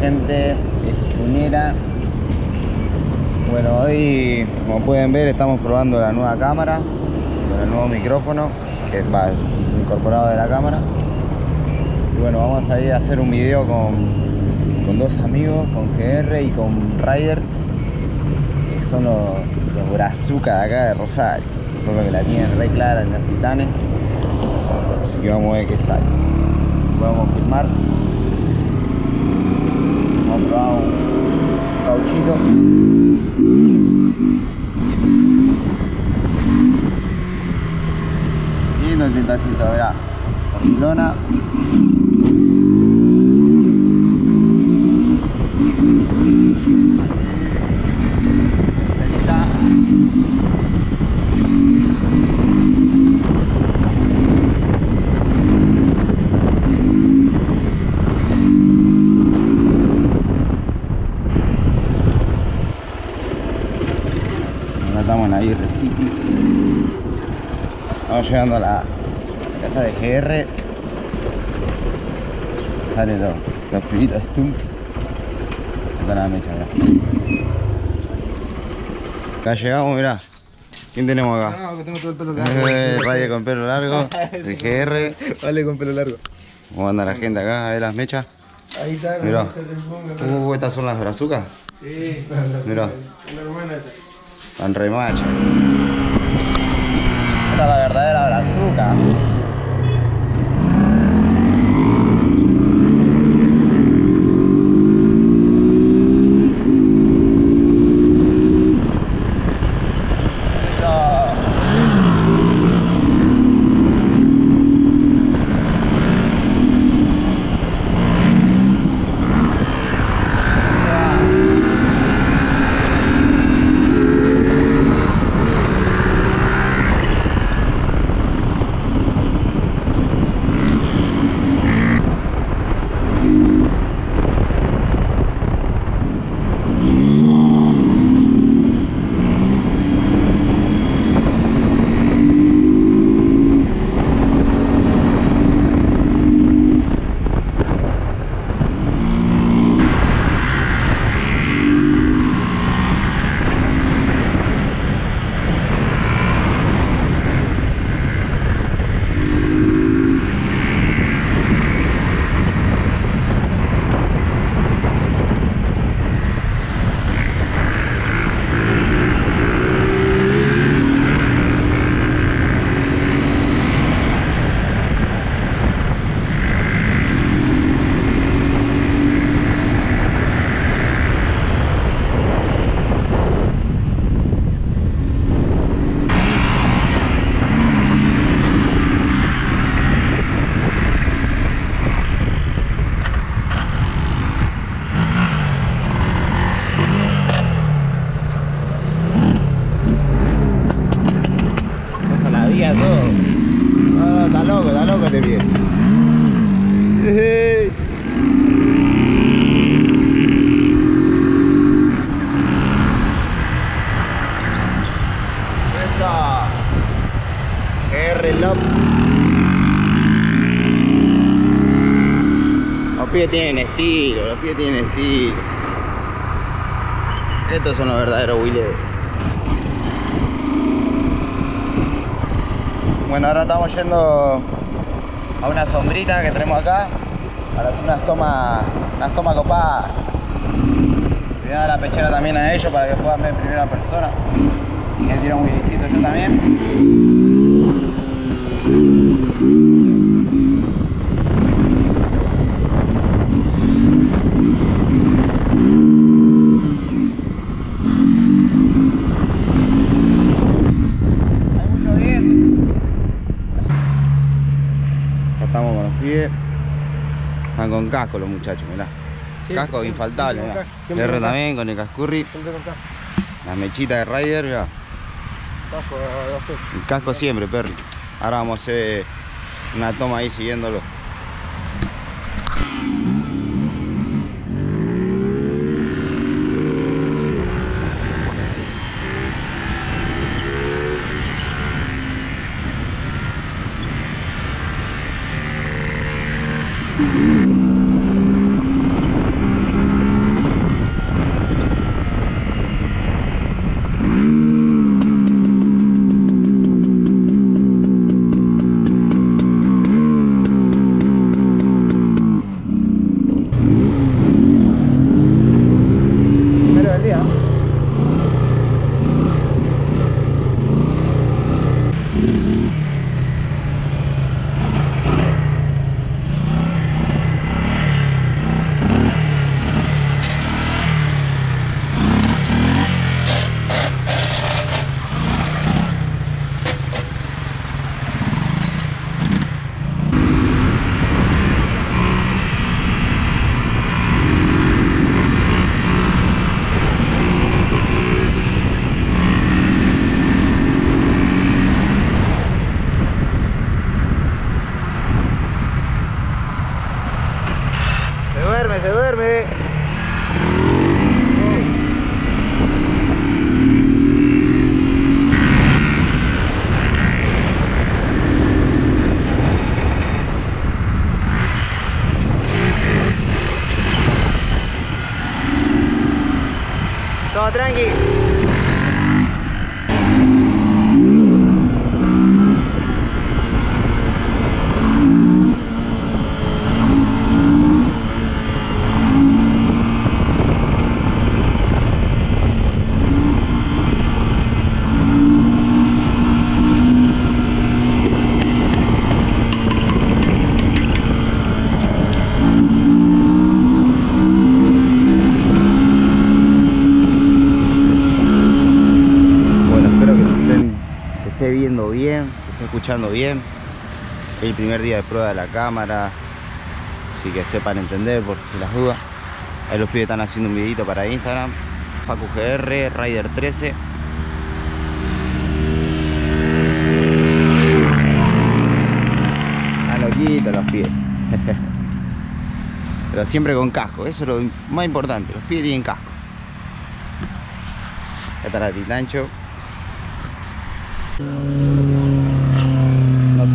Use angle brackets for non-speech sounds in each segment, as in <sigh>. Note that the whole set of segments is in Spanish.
gente? Es tunera. Bueno, hoy, como pueden ver, estamos probando la nueva cámara con el nuevo micrófono que va incorporado de la cámara. Y bueno, vamos a ir a hacer un video con, con dos amigos, con GR y con Ryder, que son los, los brazucas de acá de Rosario. Creo que la tienen re clara en los titanes. Así que vamos a ver qué sale. A filmar. Vamos a probar un cauchito. Lindo el tintacito, verá. Barcelona. Vamos llegando a la casa de GR. Salen los, los pibitos Stump. Acá la mecha, mirá. Acá llegamos, mirá. ¿Quién tenemos acá? Ah, que tengo todo el pelo largo. Eh, con pelo largo, <laughs> de GR. Vale, con pelo largo. ¿Cómo anda la gente acá? A ver las mechas. Ahí está. Mirá. no. Uh, estas son las brazucas. Sí, Mirá. la hermana esa. Están re machas. Esta es la verdadera brazuca. Love. Los pies tienen estilo, los pies tienen estilo. Estos son los verdaderos Wheelers. Bueno, ahora estamos yendo a una sombrita que tenemos acá para hacer unas tomas, unas tomas copadas. Voy a dar la pechera también a ellos para que puedan ver en primera persona. Que tira un yo también. Están con casco los muchachos, mirá. Sí, casco siempre- infaltable, siempre mirá. siempre R también con el cascurri. Siempre con casco. La mechita de Rider, mirá. Casco. El casco siempre, Perry. Ahora vamos a hacer una toma ahí siguiéndolo. Bien. El primer día de prueba de la cámara, así que sepan entender por si las dudas. Ahí los pibes están haciendo un videito para Instagram. Facu GR, Rider 13. Están loquitos los pibes. <laughs> Pero siempre con casco, eso es lo más importante. Los pibes tienen casco. Acá está la Titancho.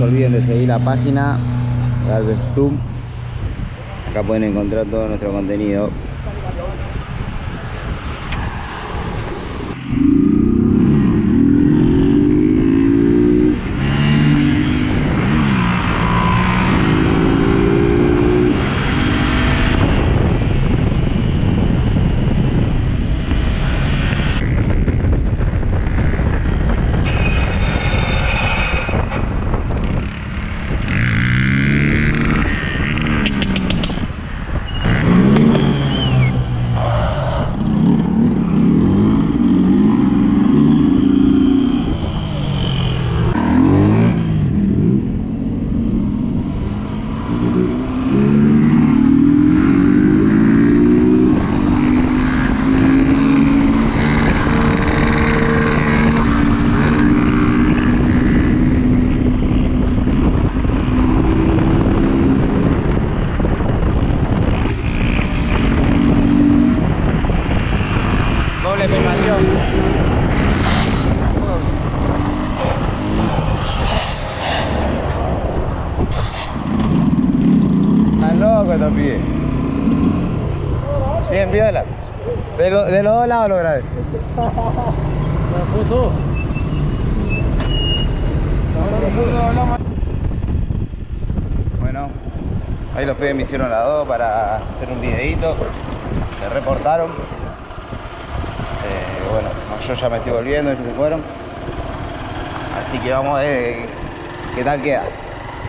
Se olviden de seguir la página de Alvestum. Acá pueden encontrar todo nuestro contenido. Doble filmación. Están locos estos pibes. Bien, viola. De, lo- de los dos lados lo grabé. La. Bueno, ahí los pibes me hicieron las dos para hacer un videito. Se reportaron. Eh, bueno, yo ya me estoy volviendo, ellos se fueron. Así que vamos a ver qué tal queda.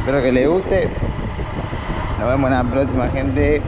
Espero que les guste. Nos vemos en la próxima, gente.